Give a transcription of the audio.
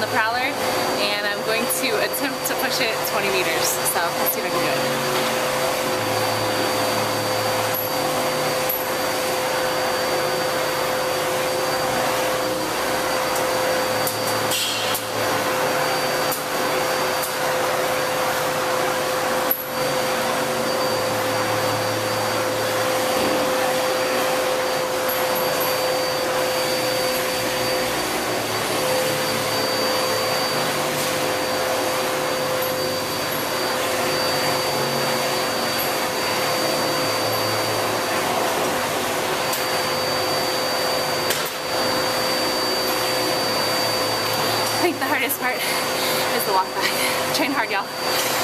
the Prowler and I'm going to attempt to push it 20 meters. So, let's see if I can do it. I think the hardest part is the walk back. Train hard, y'all.